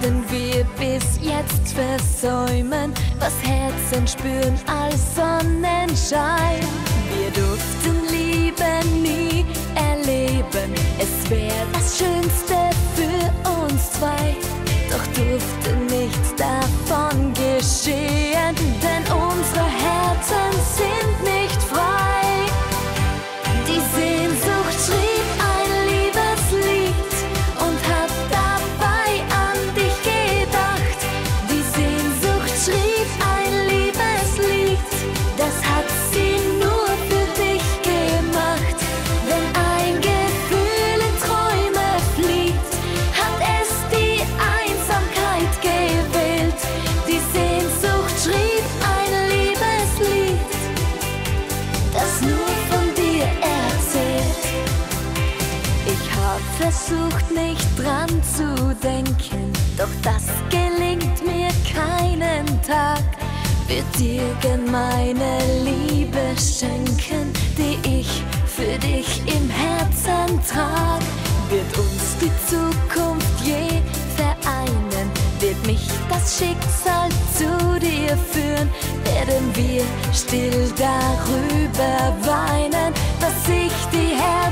mussten wir bis jetzt versäumen, was Herzen spüren als Sonnenschein. Wir durften Liebe nie erleben, es wäre das Schönste für uns zwei. Doch durfte nichts davon geschehen, denn unsere Herzen versucht, nicht dran zu denken, doch das gelingt mir keinen Tag. Wird dir gern meine Liebe schenken, die ich für dich im Herzen trag. Wird uns die Zukunft je vereinen, wird mich das Schicksal zu dir führen, werden wir still darüber weinen, dass sich die Herzen